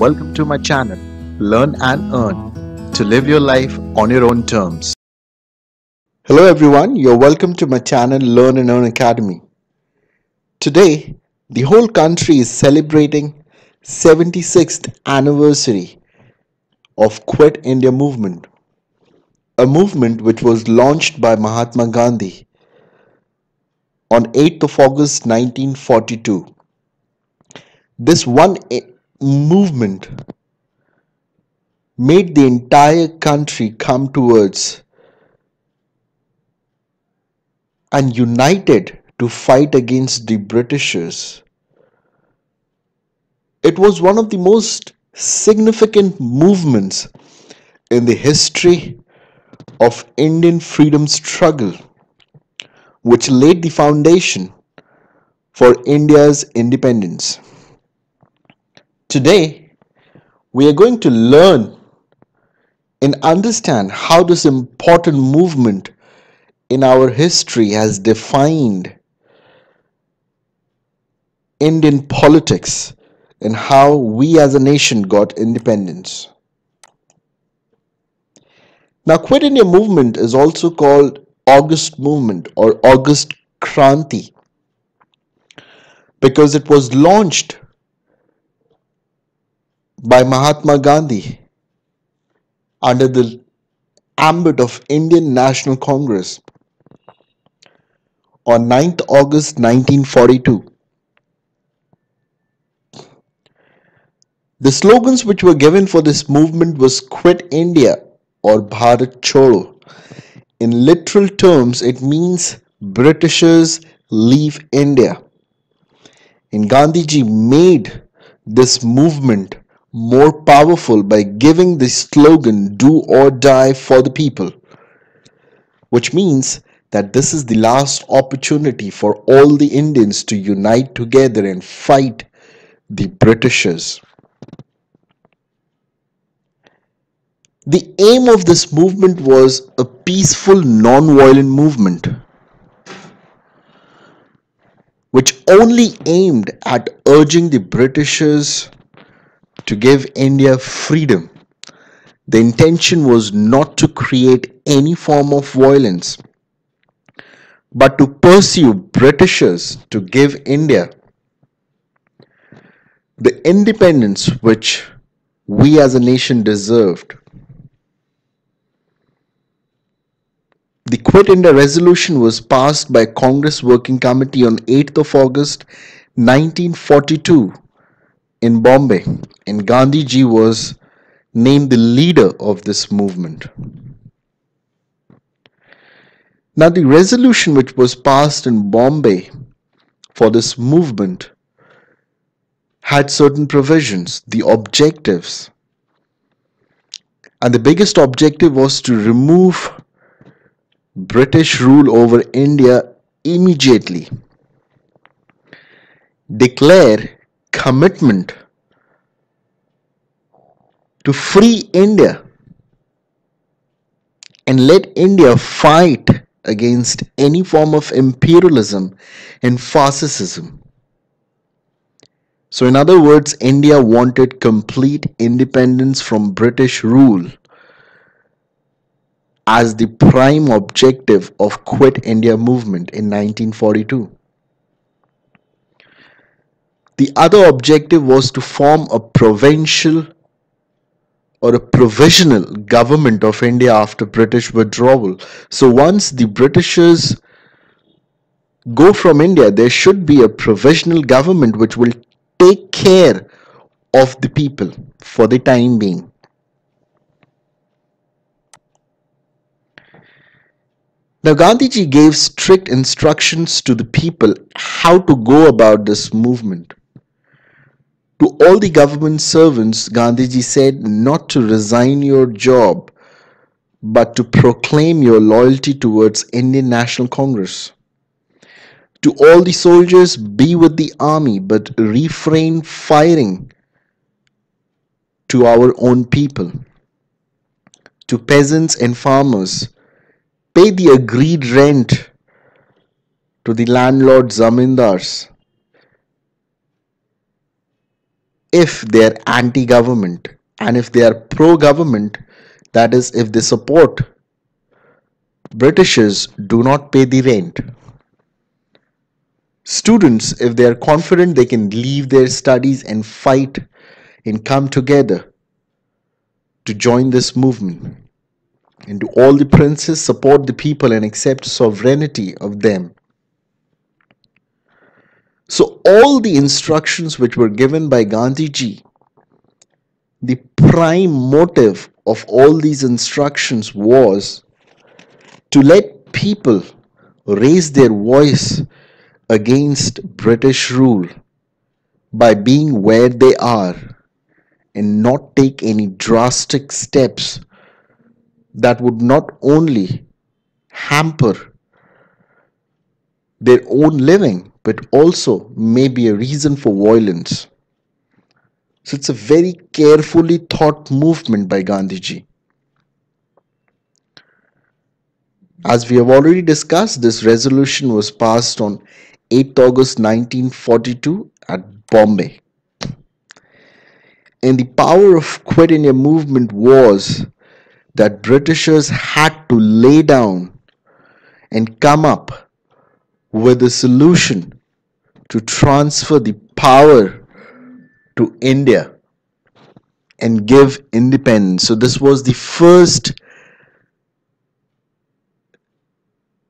Welcome to my channel, Learn and Earn, to live your life on your own terms. Hello everyone, you're welcome to my channel, Learn and Earn Academy. Today, the whole country is celebrating 76th anniversary of Quit India movement, a movement which was launched by Mahatma Gandhi on 8th of August 1942. This one movement made the entire country come towards and united to fight against the Britishers. It was one of the most significant movements in the history of Indian freedom struggle which laid the foundation for India's independence. Today, we are going to learn and understand how this important movement in our history has defined Indian politics and how we as a nation got independence. Now, Quit India movement is also called August movement or August Kranti because it was launched by Mahatma Gandhi under the ambit of Indian National Congress on 9th August 1942. The slogans which were given for this movement was Quit India or Bharat Chodo. In literal terms, it means Britishers leave India. And Gandhiji made this movement more powerful by giving the slogan do or die for the people which means that this is the last opportunity for all the Indians to unite together and fight the Britishers. The aim of this movement was a peaceful, non-violent movement which only aimed at urging the Britishers to give India freedom. The intention was not to create any form of violence, but to pursue Britishers to give India the independence which we as a nation deserved. The Quit India resolution was passed by Congress Working Committee on 8th of August 1942 in Bombay and Gandhi ji was named the leader of this movement. Now the resolution which was passed in Bombay for this movement had certain provisions, the objectives. And the biggest objective was to remove British rule over India immediately. Declare commitment to free India and let India fight against any form of imperialism and fascism. So, in other words, India wanted complete independence from British rule as the prime objective of Quit India movement in 1942. The other objective was to form a provincial or a provisional government of India after British withdrawal. So once the Britishers go from India, there should be a provisional government which will take care of the people for the time being. Now, Gandhiji gave strict instructions to the people how to go about this movement. To all the government servants, Gandhiji said not to resign your job, but to proclaim your loyalty towards Indian National Congress. To all the soldiers, be with the army, but refrain firing to our own people. To peasants and farmers, pay the agreed rent to the landlord zamindars if they are anti-government and if they are pro-government that is if they support Britishers do not pay the rent. Students, if they are confident they can leave their studies and fight and come together to join this movement. And all the princes support the people and accept sovereignty of them. So all the instructions which were given by Gandhiji, the prime motive of all these instructions was to let people raise their voice against British rule by being where they are and not take any drastic steps that would not only hamper their own living but also may be a reason for violence. So it's a very carefully thought movement by Gandhiji. As we have already discussed, this resolution was passed on 8th August 1942 at Bombay. And the power of Quit India movement was that Britishers had to lay down and come up with a solution to transfer the power to India and give independence. So this was the first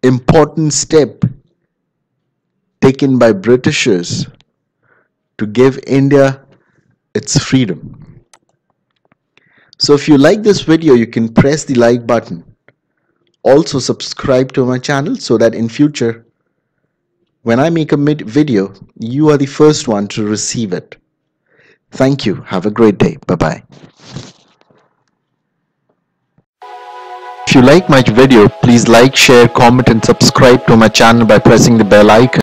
important step taken by Britishers to give India its freedom. So if you like this video, you can press the like button. Also subscribe to my channel so that in future, when I make a video, you are the first one to receive it. Thank you. Have a great day. Bye-bye. If you like my video, please like, share, comment and subscribe to my channel by pressing the bell icon.